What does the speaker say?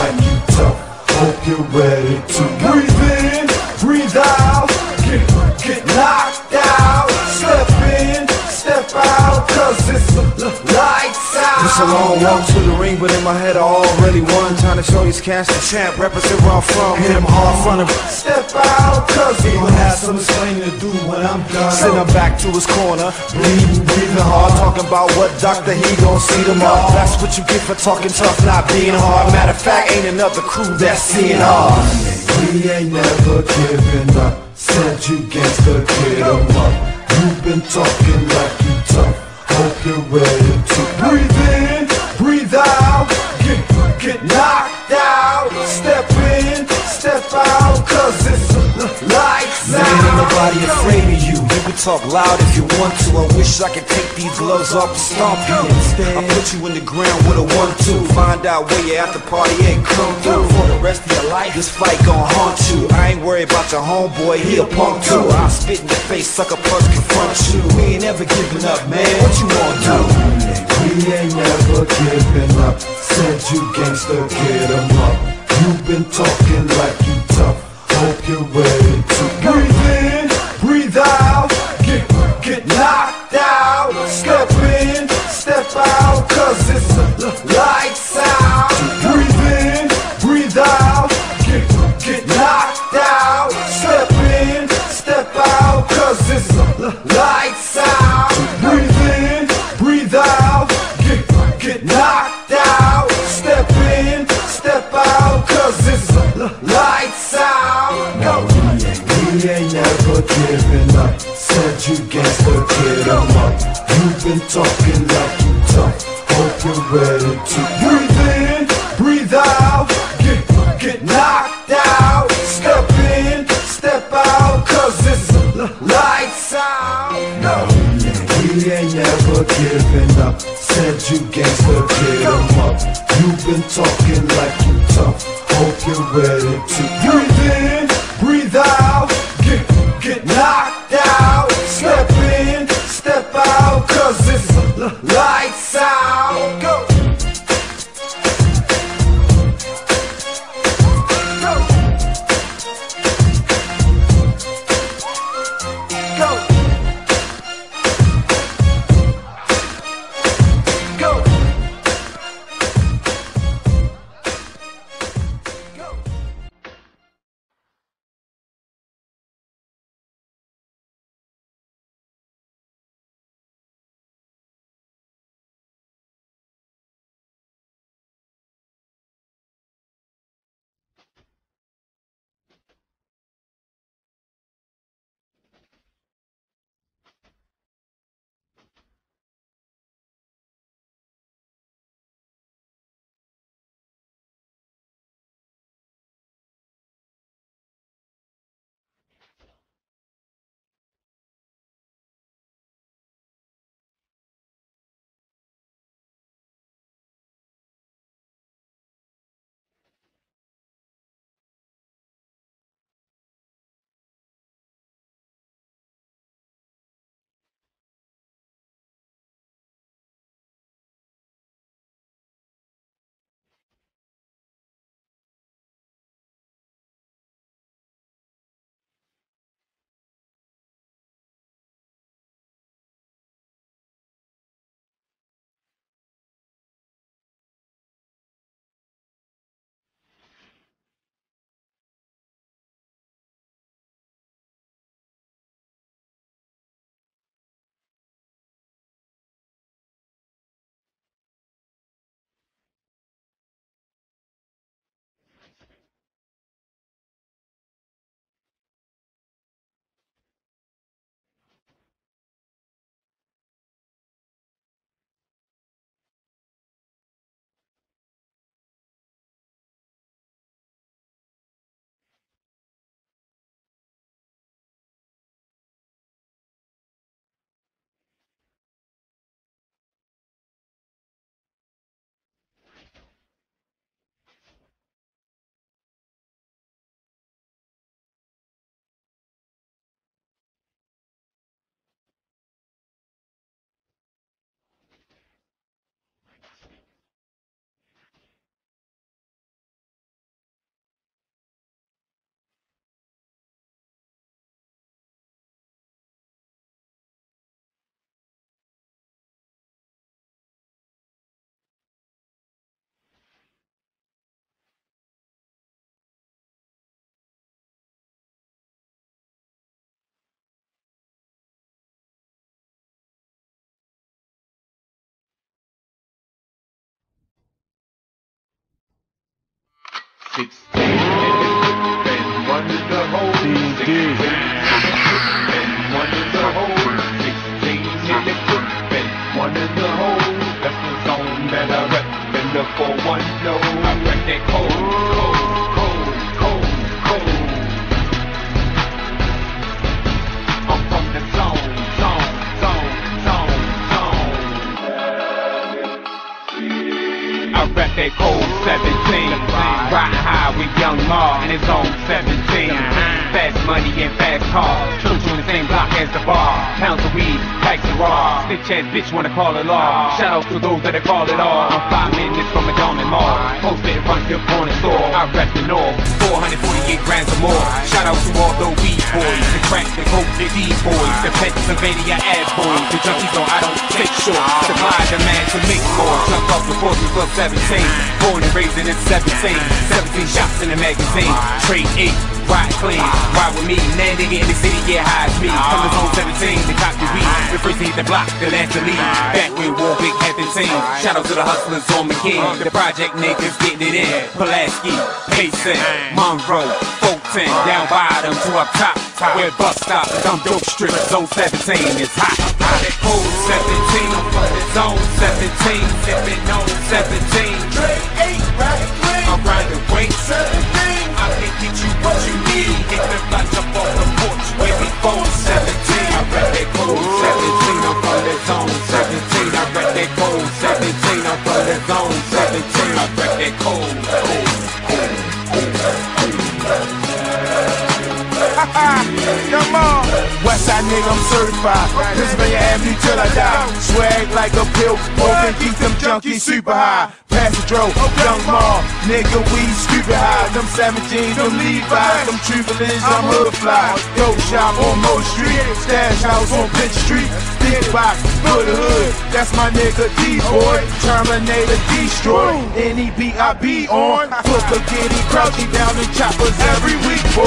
like you tough. Hope you're ready to breathe in, breathe out, a long walk to the ring, but in my head I already won. Trying to show these cats the champ, represent where I'm from. Hit him hard in front of him. Step out, cause he gon' have some explaining to do when I'm done. Send him back to his corner, bleeding, breathing hard, talking about what doctor he gon' see tomorrow. That's what you get for talking tough, not being hard. Matter of fact, ain't another crew that's seeing hard. We ain't never giving up. Said you gangsta, get 'em up. You've been talking like you tough. Hope you're ready to breathe in, breathe out, get, get knocked out. Step in, step out, cause it's Man, ain't nobody afraid of you. Can talk loud if you want to. I wish I could take these gloves off and stomp you. Instead, I put you in the ground with a one-two. Find out where you at the party ain't come through. For the rest of your life, this fight gon' haunt you. I ain't worried about your homeboy, he a punk too. I'll spit in your face, sucker punch, confront you. We ain't never giving up, man. What you wanna do? We ain't never giving up. Said you gangsta, get 'em up. You've been talking like you tough. Hope you're ready ain't never giving up. Said you gangsta, get 'em up. You've been talking like you tough. Hope you're ready to breathe in, breathe out, get get knocked out. Step in, step out, cause it's lights out. No, we ain't never giving get 16 in the and one in the hole. 16 and one in the hole. 16 in the whip and one in the hole. That's the zone that I rep in the 410. I rep that cold, Young Ma and his own 17. Fast money and fast cars. Children the same block as the bar. Pounds of weed, packs of raw. Stitch ass bitch wanna call it law. Shout out to those that call it all. I'm five minutes from a Dorman Mall. Posted in front of the corner store. I rep the North. 448 grams or more. Shout out to all boys. The crack, the coke, the D boys. The Pennsylvania ad boys. The junkies know I don't take short. Supply demand to make more. Jump off the force plus 17. Born and raised in the 17. 17 shots in the magazine. Trade 8. Ride clean, ride with me. Now nigga in the city get high as me. The zone 17 to cop the weed. The first to hit the block, the last to leave. Back when Warwick had the team. Shout out to the hustlers on McKean. The project niggas getting it in. Pulaski, Payson, Monroe, Fulton. Down bottom to up top. Where bus stop, dumb dope strip. Zone 17 is hot. That cold 17. Zone 17. Sipping on 17. I'm riding weight. I can get you what you need. Hit the blocks up off the porch. We phone 17. I rep that cold 17. I'm 17. That cold 17. I'm from the zone 17. I rep that cold, nigga, I'm certified. Pennsylvania Avenue till I die. Swag like a pill, smoking, keep them junkies super high. Pass the dro, young mall, nigga, we stupid high. Them savage jeans, them Levi's, them Timberlands, I'm hood fly. Dope shop on Mo Street, stash house on Pitch Street. Big box, the hood, that's my nigga D-boy. Terminator destroy, any beat I be on. Flip a giddy, crouching down in choppers every week, boy.